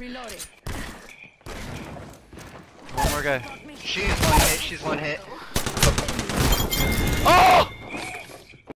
Reloading. One more guy. She's one hit, she's one hit.